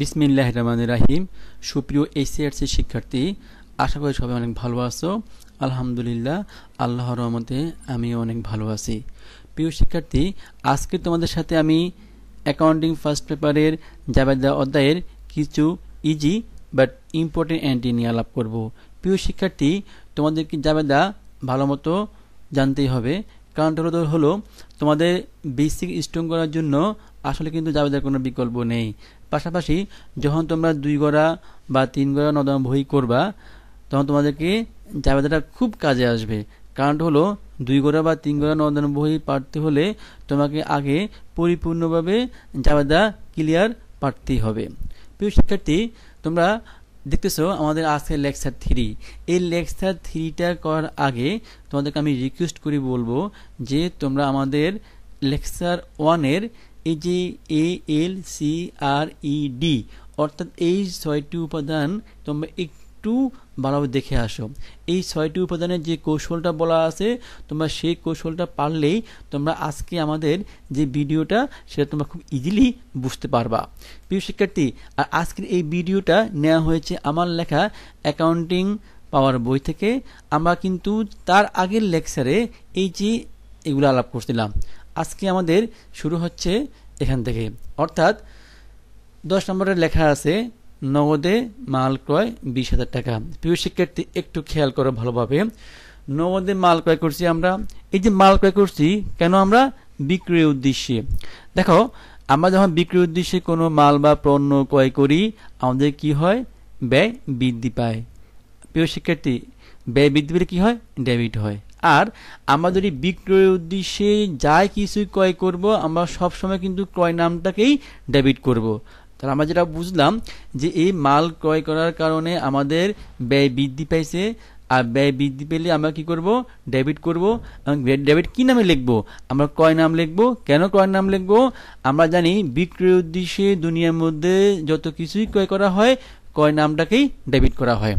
বিসমিল্লাহ রহমান রাহিম। সুপ্রিয় এসিআরসি শিক্ষার্থী, আশা করি সবাই অনেক ভালো আছো। আলহামদুলিল্লাহ আল্লাহ রহমতে আমিও অনেক ভালো আছি। প্রিয় শিক্ষার্থী, আজকে তোমাদের সাথে আমি অ্যাকাউন্টিং ফার্স্ট পেপারের জাবেদা অধ্যায়ের কিছু ইজি বাট ইম্পর্টেন্ট অ্যান্টি নিয়ে আলাপ করব। প্রিয় শিক্ষার্থী তোমাদেরকে জাবেদা ভালো মতো জানতেই হবে? কারণটা হলো তোমাদের বেসিক স্ট্রং করার জন্য আসলে কিন্তু জাবেদার কোনো বিকল্প নেই। পাশাপাশি যখন তোমরা দুই গড়া বা তিন গড়া নদম বই করবা, তখন তোমাদেরকে জাবেদাটা খুব কাজে আসবে। কারণটা হলো, দুই গোড়া বা তিন গোড়া নদন বই পারতে হলে তোমাকে আগে পরিপূর্ণভাবে জাবেদা ক্লিয়ার পারতেই হবে। প্রিয় শিক্ষার্থী, তোমরা দেখতেছো, আমাদের আজকে লেকচার থ্রি এই লেকচার থ্রিটা করার আগে তোমাদেরকে আমি রিকোয়েস্ট করি বলব যে তোমরা আমাদের লেকচার ওয়ানের এই যে এ এল সি আর ই ডি অর্থাৎ এই ছয়টি উপাদান তোমরা একটু ভালোভাবে দেখে আসো। এই ছয়টি উপাদানের যে কৌশলটা বলা আছে, তোমরা সেই কৌশলটা পারলেই তোমরা আজকে আমাদের যে ভিডিওটা, সেটা তোমরা খুব ইজিলি বুঝতে পারবা। প্রিয় শিক্ষার্থী, আর আজকের এই ভিডিওটা নেওয়া হয়েছে আমার লেখা অ্যাকাউন্টিং পাওয়ার বই থেকে। আমরা কিন্তু তার আগের লেকচারে এই যে এগুলো আলাপ করছিলাম। আজকে আমাদের শুরু হচ্ছে এখান থেকে। অর্থাৎ দশ নম্বরের লেখা আছে নগদে মাল ক্রয় বিশ হাজার টাকা। প্রিয় শিক্ষার্থী, একটু খেয়াল করো ভালোভাবে। নগদে মাল ক্রয় করছি আমরা। এই যে মাল ক্রয় করছি, কেন আমরা? বিক্রয়ের উদ্দেশ্যে। দেখো, আমরা যখন বিক্রয়ের উদ্দেশ্যে কোনো মাল বা পণ্য ক্রয় করি, আমাদের কি হয়? ব্যয় বৃদ্ধি পায়। প্রিয় শিক্ষার্থী, ব্যয় বৃদ্ধি পেলে কী হয়? ডেবিট হয়। আর আমরা যদি বিক্রয়ের উদ্দেশ্যে যাই কিছুই ক্রয় করব, আমরা সবসময় কিন্তু ক্রয় নামটাকেই ডেবিট করব। তাহলে আমরা যেটা বুঝলাম যে এই মাল ক্রয় করার কারণে আমাদের ব্যয় বৃদ্ধি পাইছে, আর ব্যয় বৃদ্ধি পেলে আমরা কি করব? ডেবিট করব ডেবিট কি নামে লিখব? আমরা কয় নাম লিখব। কেন কয় নাম লিখব? আমরা জানি বিক্রয়ের উদ্দেশ্যে দুনিয়ার মধ্যে যত কিছুই ক্রয় করা হয় কয় নামটাকেই ডেবিট করা হয়।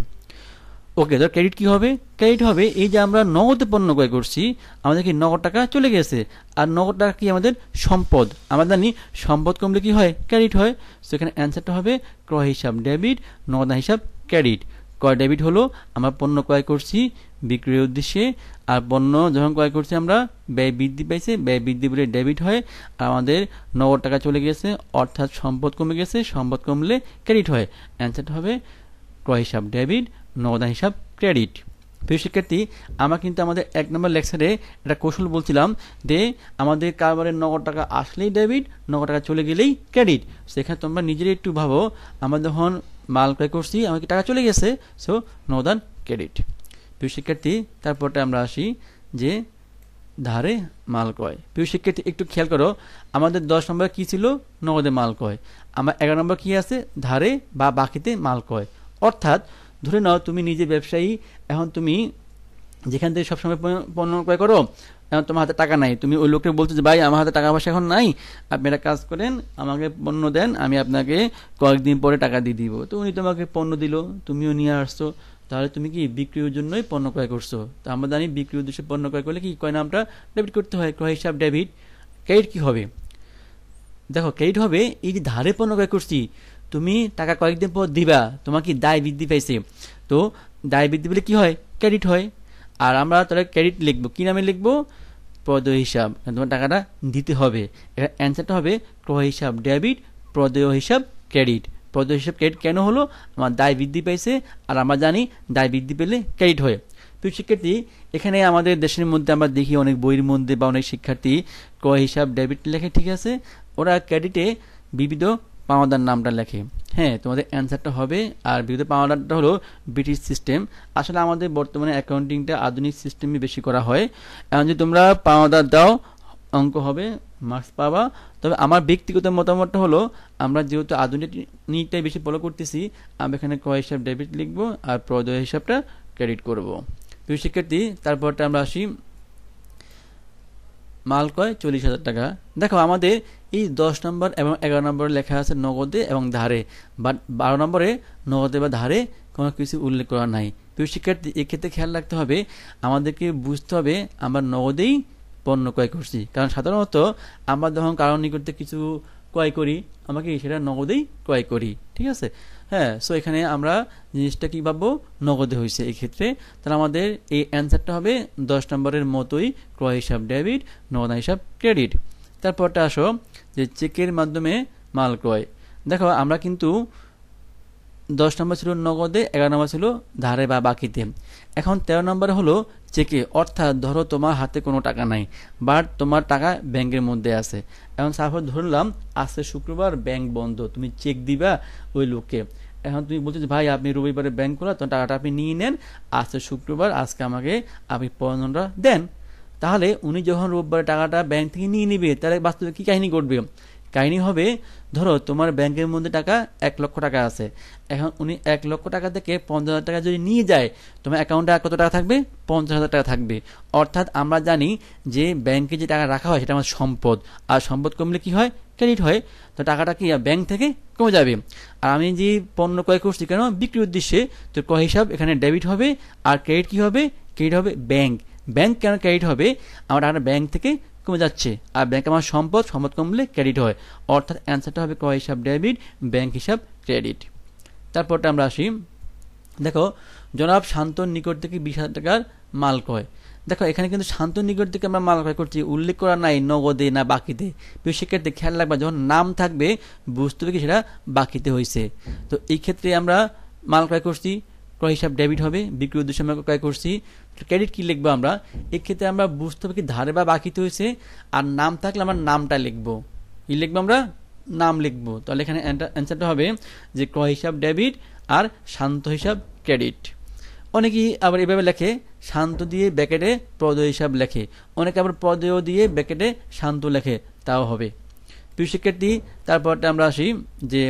ওকে তো ক্রেডিট কি হবে? ক্রেডিট হবে এই যে আমরা নগদ পণ্য ক্রয় করছি, আমাদের কি নগদ টাকা চলে গেছে? আর নগদ টাকা কি আমাদের সম্পদ? আমরা জানি সম্পদ কমলে কি হয়? ক্রেডিট হয়। সেখানে অ্যান্সারটা হবে ক্রয় হিসাব ডেবিট নগদ হিসাব ক্রেডিট ক্রয় ডেবিট হলো আমরা পণ্য ক্রয় করছি বিক্রির উদ্দেশ্যে, আর পণ্য যখন ক্রয় করছি আমরা ব্যয় বৃদ্ধি পাইছে, ব্যয় বৃদ্ধি বলে ডেবিট হয়। আর আমাদের নগদ টাকা চলে গেছে, অর্থাৎ সম্পদ কমে গেছে, সম্পদ কমলে ক্রেডিট হয়। অ্যান্সারটা হবে ক্রয় হিসাব ডেবিট নগদান হিসাব ক্রেডিট প্রিয় শিক্ষার্থী, আমরা কিন্তু আমাদের এক নম্বর লেকচারে একটা কৌশল বলছিলাম যে আমাদের কারবারের নগদ টাকা আসলেই ডেবিট নগদ টাকা চলে গেলেই ক্রেডিট সেখানে তোমরা নিজেরাই একটু ভাবো, আমরা যখন মাল ক্রয় করছি আমাকে টাকা চলে গেছে? সো নগদান ক্রেডিট প্রিয় শিক্ষার্থী, তারপরটা আমরা আসি যে ধারে মাল ক্রয়। প্রিয় শিক্ষার্থী, একটু খেয়াল করো, আমাদের দশ নম্বর কী ছিল? নগদে মাল ক্রয়। আমার এগারো নম্বর কী আছে? ধারে বা বাকিতে মাল ক্রয়। অর্থাৎ ধরে নাও তুমি নিজে ব্যবসায়ী, এখন তুমি যেখান থেকে সবসময় পণ্য ক্রয় করো তোমার হাতে টাকা নাই। তুমি ওই লোককে বলছো যে, ভাই, আমার হাতে টাকা পয়সা এখন নাই, আপনি একটা কাজ করেন, আমাকে পণ্য দেন, আমি আপনাকে কয়েকদিন পরে টাকা দিয়ে দিব। তো উনি তোমাকে পণ্য দিল, তুমিও নিয়ে আসছো। তাহলে তুমি কি বিক্রির জন্যই পণ্য ক্রয় করছ? তা আমরা জানি বিক্রির উদ্দেশ্যে পণ্য ক্রয় করলে কি কয় নামটা? ডেবিট করতে হয়, ক্রয় হিসাব ডেবিট ক্রেডিট কি হবে? দেখো ক্রেডিট হবে এই যে ধারে পণ্য ক্রয় করছি তুমি টাকা কয়েকদিন পর দিবা তোমার কি দায় বৃদ্ধি পাইছে। তো দায় বৃদ্ধি পেলে কি হয়? ক্রেডিট হয়। আর আমরা তাহলে ক্রেডিট লিখব। কি নামে লিখব? প্রদেয় হিসাব। তোমার টাকাটা দিতে হবে। এখানে অ্যান্সারটা হবে ক্রয় হিসাব ডেবিট, প্রদেয় হিসাব ক্রেডিট। প্রদেয় হিসাব ক্রেডিট কেন হলো? আমার দায় বৃদ্ধি পাইছে। আর আমরা জানি দায় বৃদ্ধি পেলে ক্রেডিট হয়। তো শিক্ষার্থী, এখানে আমাদের দেশের মধ্যে আমরা দেখি অনেক বইয়ের মধ্যে বা অনেক শিক্ষার্থী ক্রয় হিসাব ডেবিট লেখে ঠিক আছে। ওরা ক্রেডিটে বিবিধ পাওয়াদার নামটা লেখে। হ্যাঁ তোমাদের অ্যান্সারটা হবে। আর বিবিধ পাওয়াদারটা হলো ব্রিটিশ সিস্টেম। আসলে আমাদের বর্তমানে অ্যাকাউন্টিংটা আধুনিক সিস্টেমে বেশি করা হয়। এখন যদি তোমরা পাওয়াদার দাও, অঙ্ক হবে মার্কস পাবা। তবে আমার ব্যক্তিগত মতামতটা হলো, আমরা যেহেতু আধুনিক আধুনিকটাই বেশি ফলো করতেছি আমি এখানে ক্রয় হিসাব ডেবিট লিখব আর প্রদয় হিসাবটা ক্রেডিট করব। প্রিয় শিক্ষার্থী, তারপরটা আমরা আসি। মাল ক্রয় চল্লিশ হাজার টাকা। দেখো, আমাদের এই দশ নম্বর এবং এগারো নম্বরে লেখা আছে নগদে এবং ধারে। বা বারো নম্বরে নগদে বা ধারে কোনো কিছু উল্লেখ করা নাই। প্রিয় শিক্ষার্থী, এক্ষেত্রে খেয়াল রাখতে হবে, আমাদেরকে বুঝতে হবে আমরা নগদেই পণ্য ক্রয় করছি। কারণ সাধারণত আমরা যখন কারণ নিকটে কিছু ক্রয় করি, আমাকে সেটা নগদেই ক্রয় করি। ঠিক আছে? হ্যাঁ সো এখানে আমরা জিনিসটা কি পাবো নগদে হয়েছে এই ক্ষেত্রে তাহলে আমাদের এই অ্যান্সারটা হবে দশ নম্বরের মতোই ক্রয় হিসাব ডেবিট নগদান হিসাব ক্রেডিট তারপরটা আসো যে চেকের মাধ্যমে মাল ক্রয়। দেখো, আমরা কিন্তু দশ নম্বর ছিল নগদে, এগারো নম্বর ছিল ধারে বা বাকিতে। এখন তেরো নম্বর হলো চেকে অর্থাৎ ধরো তোমার হাতে কোনো টাকা নাই বাট তোমার টাকা ব্যাংকের মধ্যে আছে। এখন সাপোজ ধরলাম, আজকে শুক্রবার ব্যাংক বন্ধ, তুমি চেক দিবা ওই লোককে। এখন তুমি বলছো যে, ভাই, আপনি রবিবারে ব্যাংক খোলা, তো টাকাটা আপনি নিয়ে নেন। আজকে শুক্রবার, আজকে আমাকে আপনি পনেরোটা দেন। তাহলে উনি যখন রোববার টাকাটা ব্যাংক থেকে নিয়ে নিবে, তাহলে বাস্তবে কী কাহিনী ঘটবে? কাহিনী হবে, ধরো তোমার ব্যাংকের মধ্যে টাকা এক লক্ষ টাকা আছে। এখন উনি এক লক্ষ টাকা থেকে পঞ্চাশ হাজার টাকা যদি নিয়ে যায়, তোমার অ্যাকাউন্টে আর কত টাকা থাকবে? পঞ্চাশ হাজার টাকা থাকবে। অর্থাৎ আমরা জানি যে ব্যাংকে যে টাকা রাখা হয়, সেটা আমার সম্পদ। আর সম্পদ কমলে কি হয়? ক্রেডিট হয়, তো টাকাটা কি ব্যাংক থেকে কমে যাবে? আর আমি যে পণ্য ক্রয় করছি কেন? বিক্রির উদ্দেশ্যে, তো ক্রয় হিসাব এখানে ডেবিট হবে, আর ক্রেডিট কি হবে? ক্রেডিট হবে ব্যাংক ব্যাংক কেন ক্রেডিট হবে? আমার টাকাটা ব্যাংক থেকে কমে যাচ্ছে। আর ব্যাংক আমার সম্পদ সম্পদ কমলে ক্রেডিট হয়। অর্থাৎ অ্যান্সারটা হবে ক্রয় হিসাব ডেবিট ব্যাংক হিসাব ক্রেডিট তারপরটা আমরা আসি। দেখো, জনাব শান্তর নিকট থেকে বিশ হাজার টাকার মাল ক্রয়। দেখো, এখানে কিন্তু শান্ত নিকট থেকে আমরা মাল ক্রয় করছি। উল্লেখ করা নাই নগদে না বাকিতে। সেক্ষেত্রে খেয়াল রাখবা, যখন নাম থাকবে, বুঝতে হবে কি সেটা বাকিতে হয়েছে তো এই ক্ষেত্রে আমরা মাল ক্রয় করছি, ক্রয় হিসাব ডেবিট হবে বিক্রি উদ্দেশ্যে আমরা ক্রয় করছি। ক্রেডিট কি লিখব আমরা? এক্ষেত্রে আমরা বুঝতে হবে কি ধারে বা বাকিতে হয়েছে আর নাম থাকলে আমার নামটা লিখব। কি লিখব আমরা? নাম লিখব। তাহলে এখানে অ্যান্সারটা হবে যে ক্রয় হিসাব ডেবিট আর শান্ত হিসাব ক্রেডিট। অনেকেই আবার এভাবে লেখে, শান্ত দিয়ে ব্যাকেটে পদ হিসাব লেখে। অনেকে আবার পদেও দিয়ে ব্যাকেটে শান্ত লেখে, তাও হবে। প্রিয় শিক্ষার্থী, তারপরটা আমরা আসি যে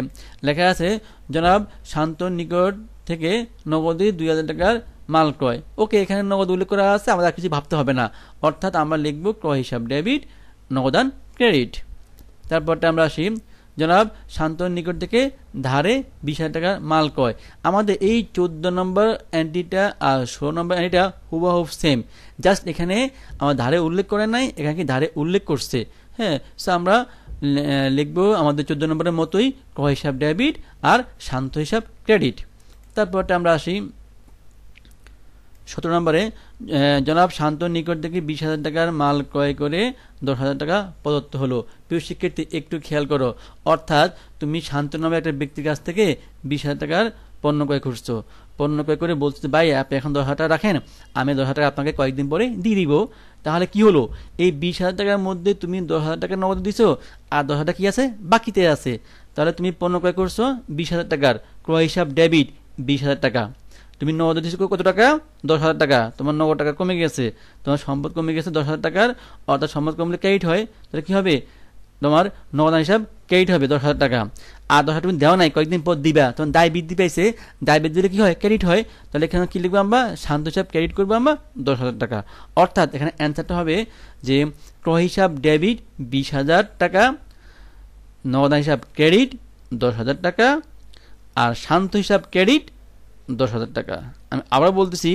লেখা আছে, জনাব শান্ত নিকট থেকে নগদে দুই হাজার টাকার মাল ক্রয়। ওকে, এখানে নগদ উল্লেখ করা আছে, আমাদের কিছু ভাবতে হবে না। অর্থাৎ আমরা লিখব ক্রয় হিসাব, ডেবিট, নগদান, ক্রেডিট। তারপরটা আমরা আসি জনাব শান্তর নিকট থেকে ধারে বিশ হাজার টাকার মাল কয় আমাদের এই চোদ্দ নম্বর অ্যান্টিটা আর ষোলো নম্বর অ্যান্টিটা হুবাহুব সেম জাস্ট এখানে আমার ধারে উল্লেখ করে নাই, এখানে কি ধারে উল্লেখ করছে? হ্যাঁ সো আমরা লিখব আমাদের চোদ্দ নম্বরের মতোই ক্রয় হিসাব ডেবিট আর শান্ত হিসাব ক্রেডিট তারপরটা আমরা আসি সতেরো নম্বরে জনাব শান্ত নিকট থেকে বিশ হাজার টাকার মাল ক্রয় করে দশ হাজার টাকা প্রদত্ত হলো। প্রিয় শিক্ষার্থী, একটু খেয়াল করো। অর্থাৎ, তুমি শান্ত নামে একটা ব্যক্তির কাছ থেকে বিশ হাজার টাকার পণ্য ক্রয় করছ। পণ্য ক্রয় করে বলছো ভাই, আপনি এখন দশ হাজার টাকা রাখেন, আমি দশ হাজার টাকা আপনাকে কয়েকদিন পরে দিয়ে দিব। তাহলে কি হলো? এই বিশ হাজার টাকার মধ্যে তুমি দশ হাজার টাকা নগদ দিছো, আর দশ হাজার টাকা কি আছে? বাকিতে আছে। তাহলে তুমি পণ্য ক্রয় করছ বিশ হাজার টাকার। ক্রয় হিসাব ডেবিট, বিশ হাজার টাকা। তুমি নগদ দিচ্ছ কত টাকা? দশ হাজার টাকা। তোমার নগদ টাকা কমে গেছে। তোমার সম্পদ কমে গেছে দশ হাজার টাকার। অর্থাৎ সম্পদ কমলে ক্রেডিট হয়। তাহলে কী হবে? তোমার নগদান হিসাব ক্রেডিট হবে দশ হাজার টাকা। আর দশ হাজার তুমি দেওয়া নাই, কয়েকদিন পর দিবা। তখন দায় বৃদ্ধি পাইছে। দায় বৃদ্ধি দিলে কী হয়? ক্রেডিট হয়। তাহলে এখানে কী লিখব আমরা? শান্ত হিসাব ক্রেডিট করব আমরা দশ হাজার টাকা। অর্থাৎ এখানে অ্যান্সারটা হবে যে ক্রয় হিসাব ডেবিট বিশ হাজার টাকা নগদান হিসাব ক্রেডিট দশ হাজার টাকা, আর শান্ত হিসাব ক্রেডিট দশ হাজার টাকা। আমি আবার বলতেছি,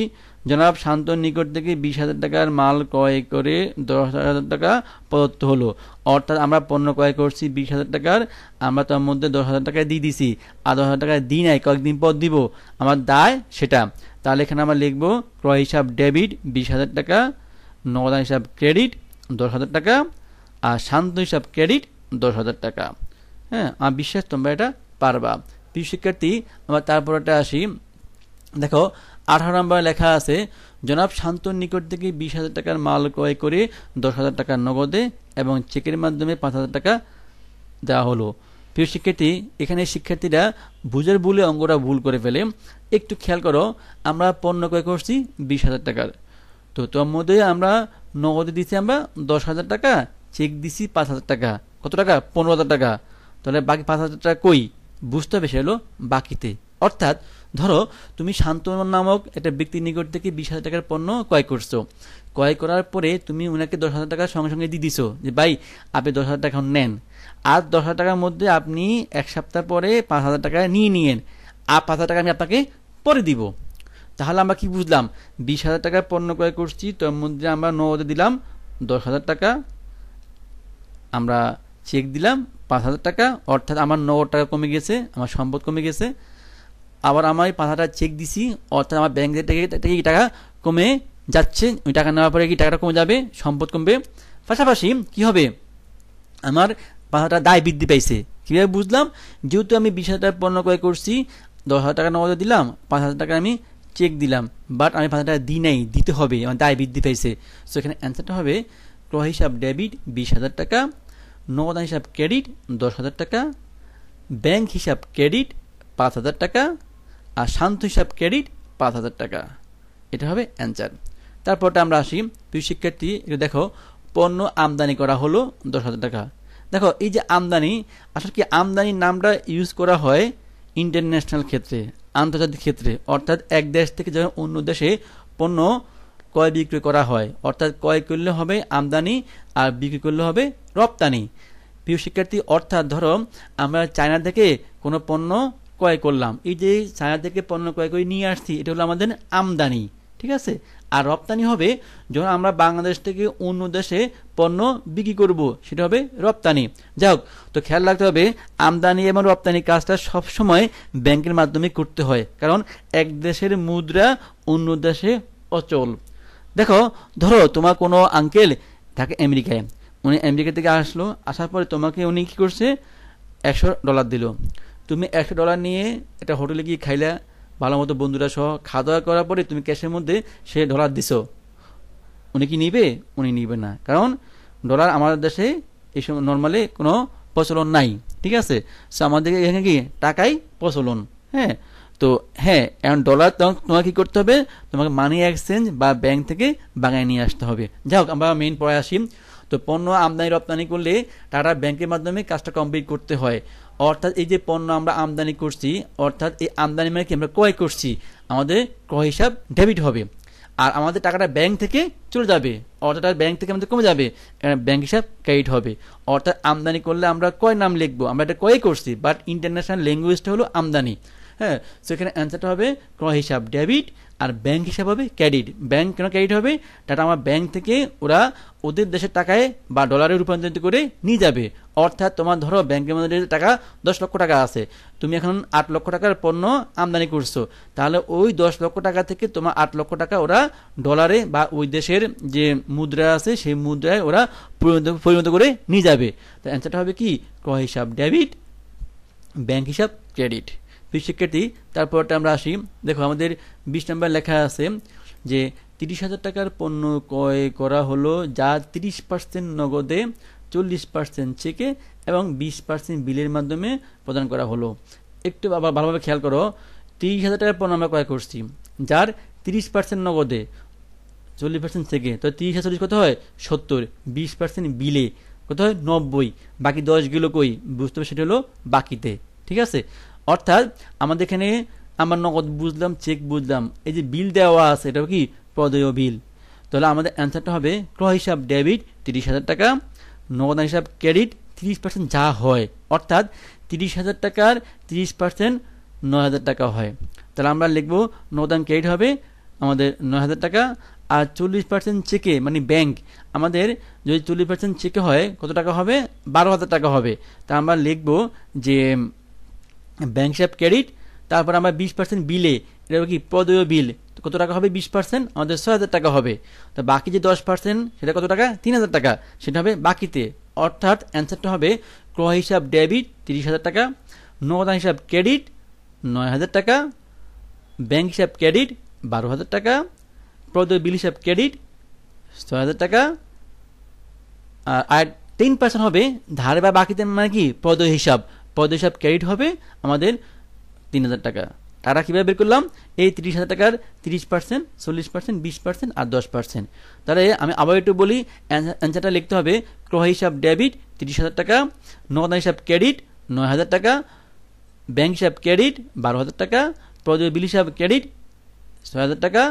জনাব শান্ত নিকট থেকে বিশ হাজার টাকার মাল ক্রয় করে দশ হাজার টাকা প্রদত্ত হলো। অর্থাৎ আমরা পণ্য ক্রয় করছি বিশ হাজার টাকার, আমরা তার মধ্যে দশ হাজার টাকা দিয়ে দিছি। আর দশ হাজার টাকা দিই নাই, কয়েকদিন পর দিব। আমার দায় সেটা। তাহলে এখানে আমরা লিখব, ক্রয় হিসাব ডেবিট বিশ হাজার টাকা, নগদান হিসাব ক্রেডিট দশ হাজার টাকা, আর শান্ত হিসাব ক্রেডিট দশ হাজার টাকা। হ্যাঁ আমার বিশ্বাস তোমরা এটা পারবা। প্রিয় শিক্ষার্থী, আমরা তারপরটা আসি। দেখো, আঠারো নম্বর লেখা আছে, জনাব শান্তর নিকট থেকে বিশ হাজার টাকার মাল ক্রয় করে দশ হাজার টাকা নগদে এবং চেকের মাধ্যমে পাঁচ হাজার টাকা দেওয়া হলো। প্রিয় শিক্ষার্থী, এখানে শিক্ষার্থীরা বুঝের ভুলে অঙ্গটা ভুল করে ফেলে। একটু খেয়াল করো, আমরা পণ্য ক্রয় করছি বিশ হাজার টাকার। তো তোর মধ্যে আমরা নগদে দিচ্ছি আমরা দশ হাজার টাকা, চেক দিছি পাঁচ হাজার টাকা। কত টাকা? পনেরো হাজার টাকা। তাহলে বাকি পাঁচ হাজার টাকা কই? বুঝতে হবে, সেটা হলো বাকিতে। অর্থাৎ ধরো, তুমি শান্তনু নামক একটা ব্যক্তির নিকট থেকে বিশ হাজার টাকার পণ্য ক্রয় করছ। ক্রয় করার পরে তুমি ওনাকে দশ হাজার টাকা সঙ্গে সঙ্গে দিয়ে দিছো যে, ভাই, আপনি দশ হাজার টাকা নেন। আর দশ হাজার টাকার মধ্যে আপনি এক সপ্তাহ পরে পাঁচ হাজার টাকা নিয়ে নিয়েন। আর পাঁচ হাজার টাকা আমি আপনাকে পরে দিব। তাহলে আমরা কি বুঝলাম? বিশ হাজার টাকার পণ্য ক্রয় করছি, তার মধ্যে আমরা নগদে দিলাম দশ হাজার টাকা। আমরা চেক দিলাম, পাঁচ হাজার টাকা। অর্থাৎ আমার নগদ টাকা কমে গেছে, আমার সম্পদ কমে গেছে। আবার আমার এই পাঁচ চেক দিছি, অর্থাৎ আমার ব্যাংক থেকে কি টাকা কমে যাচ্ছে? ওই টাকা নেওয়ার পরে কি টাকাটা কমে যাবে? সম্পদ কমবে? পাশাপাশি কি হবে? আমার পাঁচ দায় বৃদ্ধি পাইছে। কীভাবে বুঝলাম? যেহেতু আমি বিশ হাজার টাকা পণ্য ক্রয় করছি, দশ হাজার টাকা নগদে দিলাম, পাঁচ হাজার টাকা আমি চেক দিলাম বাট আমি পাঁচ হাজার টাকা দিই নাই, দিতে হবে, আমার দায় বৃদ্ধি পাইছে। সো এখানে অ্যান্সারটা হবে, ক্রয় হিসাব ডেবিট বিশ হাজার টাকা নগদান হিসাব ক্রেডিট দশ হাজার টাকা ব্যাংক হিসাব ক্রেডিট পাঁচ হাজার টাকা আর শান্ত হিসাব ক্রেডিট পাঁচ হাজার টাকা। এটা হবে অ্যান্সার। তারপরটা আমরা আসি প্রিয় শিক্ষার্থী দেখো, পণ্য আমদানি করা হলো দশ হাজার টাকা। দেখো, এই যে আমদানি, আসলে কি আমদানির নামটা ইউজ করা হয় ইন্টারন্যাশনাল ক্ষেত্রে, আন্তর্জাতিক ক্ষেত্রে? অর্থাৎ এক দেশ থেকে যখন অন্য দেশে পণ্য ক্রয় বিক্রয় করা হয়, অর্থাৎ ক্রয় করলে হবে আমদানি আর বিক্রি করলে হবে রপ্তানি। প্রিয় শিক্ষার্থী, অর্থাৎ ধরো, আমরা চায়না থেকে কোনো পণ্য ক্রয় করলাম। এই যে চায়না থেকে পণ্য ক্রয় করে নিয়ে আসছি, এটা হলো আমাদের আমদানি, ঠিক আছে? আর রপ্তানি হবে যখন আমরা বাংলাদেশ থেকে অন্য দেশে পণ্য বিক্রি করব, সেটা হবে রপ্তানি। যাই হোক, তো খেয়াল রাখতে হবে, আমদানি এবং রপ্তানি কাজটা সবসময় ব্যাংকের মাধ্যমে করতে হয়, কারণ এক দেশের মুদ্রা অন্য দেশে অচল। দেখো, ধরো তোমার কোনো আঙ্কেল থাকে আমেরিকায়। উনি আমেরিকা থেকে আসলো, আসার পরে তোমাকে উনি কী করছে? একশো ডলার দিল। তুমি একশো ডলার নিয়ে একটা হোটেলে গিয়ে খাইলা ভালো মতো বন্ধুরা সহ খাওয়া দাওয়া করার পরে তুমি ক্যাশের মধ্যে সে ডলার দিছো। উনি কি নিবে? উনি নিবে না। কারণ ডলার আমাদের দেশে এই সময় নর্মালি কোনো প্রচলন নাই। ঠিক আছে? সো আমাদের এখানে কি? টাকাই প্রচলন। হ্যাঁ? তো হ্যাঁ এখন ডলার তোমাকে কি করতে হবে? তোমাকে মানি এক্সচেঞ্জ বা ব্যাংক থেকে বাঙায় নিয়ে আসতে হবে। যাই হোক, আমরা মেইন পড়ে আসি। তো পণ্য আমদানি রপ্তানি করলে টাটা ব্যাংকের মাধ্যমে কাজটা কমপ্লিট করতে হয়। অর্থাৎ এই যে পণ্য আমরা আমদানি করছি, অর্থাৎ এই আমদানি মানে কি আমরা ক্রয় করছি, আমাদের ক্রয় হিসাব ডেবিট হবে। আর আমাদের টাকাটা ব্যাংক থেকে চলে যাবে, অর্থাৎ ব্যাংক থেকে আমাদের কমে যাবে ব্যাংক হিসাব ক্রেডিট হবে। অর্থাৎ আমদানি করলে আমরা কয় নাম লিখব, আমরা এটা ক্রয় করছি বাট ইন্টারন্যাশনাল ল্যাঙ্গুয়েজটা হলো আমদানি। হ্যাঁ সেখানে অ্যান্সারটা হবে ক্রয় হিসাব ডেবিট আর ব্যাংক হিসাব হবে ক্রেডিট ব্যাংক কেন ক্রেডিট হবে? টাটা আমার ব্যাংক থেকে ওরা ওদের দেশের টাকায় বা ডলারে রূপান্তরিত করে নিয়ে যাবে। অর্থাৎ তোমার ধরো ব্যাংকের মধ্যে টাকা দশ লক্ষ টাকা আছে। তুমি এখন আট লক্ষ টাকার পণ্য আমদানি করছ। তাহলে ওই দশ লক্ষ টাকা থেকে তোমার আট লক্ষ টাকা ওরা ডলারে বা ওই দেশের যে মুদ্রা আছে, সেই মুদ্রায় ওরা পরিণত করে নিয়ে যাবে। তো অ্যান্সারটা হবে কি? ক্রয় হিসাব ডেবিট ব্যাংক হিসাব ক্রেডিট শিক্ষার্থী তারপরটা আমরা আসি। দেখো, আমাদের বিশ নম্বর লেখা আছে যে, তিরিশ হাজার টাকার পণ্য ক্রয় করা হলো যা তিরিশ পার্সেন্ট নগদে, চল্লিশ পার্সেন্ট চেকে এবং বিশ পার্সেন্ট বিলের মাধ্যমে প্রদান করা হলো। একটু আবার ভালোভাবে খেয়াল করো, তিরিশ হাজার টাকার পণ্য আমরা ক্রয় করছি, যার তিরিশ পার্সেন্ট নগদে, চল্লিশ পার্সেন্ট চেকে। তো তিরিশ হাজার চল্লিশ কত হয়? সত্তর। বিশ পার্সেন্ট বিলে। কত হয়? নব্বই। বাকি দশগুলো কই? বুঝতে হবে সেটা হলো বাকিতে। ঠিক আছে? অর্থাৎ আমাদের এখানে আমার নগদ বুঝলাম, চেক বুঝলাম। এই যে বিল দেওয়া আছে এটা কি প্রদেয় বিল? তাহলে আমাদের অ্যান্সারটা হবে ক্রয় হিসাব ডেবিট তিরিশ হাজার টাকা নগদান হিসাব ক্রেডিট তিরিশ পার্সেন্ট যা হয়। অর্থাৎ তিরিশ হাজার টাকার তিরিশ পার্সেন্ট নয় হাজার টাকা হয়। তাহলে আমরা লিখব নগদান ক্রেডিট হবে আমাদের নয় হাজার টাকা আর চল্লিশ পার্সেন্ট চেকে মানে ব্যাংক, আমাদের যদি চল্লিশ পার্সেন্ট চেকে হয়, কত টাকা হবে? বারো হাজার টাকা হবে। তা আমরা লিখব যে ব্যাংক হিসাব ক্রেডিট তারপর আমরা বিশ পার্সেন্ট বিলে এটা কি, প্রদেয় বিল কত টাকা হবে? বিশ পার্সেন্ট আমাদের ছয় হাজার টাকা হবে। তো বাকি যে দশ পার্সেন্ট সেটা কত টাকা? তিন হাজার টাকা। সেটা হবে বাকিতে। অর্থাৎ অ্যান্সারটা হবে, ক্রয় হিসাব ডেবিট তিরিশ হাজার টাকা, নগদান হিসাব ক্রেডিট নয় হাজার টাকা ব্যাংক হিসাব ক্রেডিট বারো হাজার টাকা, প্রদেয় বিল হিসাব ক্রেডিট ছয় হাজার টাকা। আর টেন পার্সেন্ট হবে ধারে বা বাকিতে মানে কি? প্রদেয় হিসাব। পদ হিসাব ক্রেডিট হবে আমাদের তিন হাজার টাকা। তারা কীভাবে বের করলাম? এই তিরিশ হাজার টাকার তিরিশ পার্সেন্ট চল্লিশ পার্সেন্ট বিশ পার্সেন্ট আর দশ পার্সেন্ট তাহলে আমি আবার একটু বলি অ্যান্সারটা লিখতে হবে। ক্রয় হিসাব ডেবিট তিরিশ হাজার টাকা। নগদ হিসাব ক্রেডিট নয় হাজার টাকা। ব্যাংক হিসাব ক্রেডিট বারো হাজার টাকা। পদ বিল হিসাব ক্রেডিট ছয় হাজার টাকা।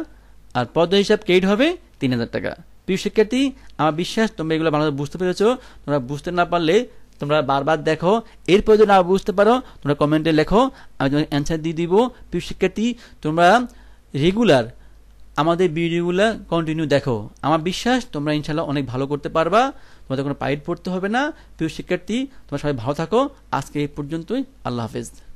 আর পদ হিসাব ক্রেডিট হবে তিন হাজার টাকা। প্রিয় শিক্ষার্থী, আমার বিশ্বাস, তোমরা এগুলো ভালোভাবে বুঝতে পেরেছ। তোমরা বুঝতে না পারলে তোমরা বারবার দেখো। এরপর যদি না বুঝতে পারো? তোমরা কমেন্টে লেখো, আমি তোমাকে অ্যান্সার দিয়ে দিব। প্রিয় শিক্ষার্থী, তোমরা রেগুলার আমাদের ভিডিওগুলো কন্টিনিউ দেখো। আমার বিশ্বাস তোমরা ইনশাল্লাহ অনেক ভালো করতে পারবা। তোমাদের কোনো পাইট পড়তে হবে না। প্রিয় শিক্ষার্থী, তোমরা সবাই ভালো থাকো। আজকে এই পর্যন্তই। আল্লাহ হাফেজ।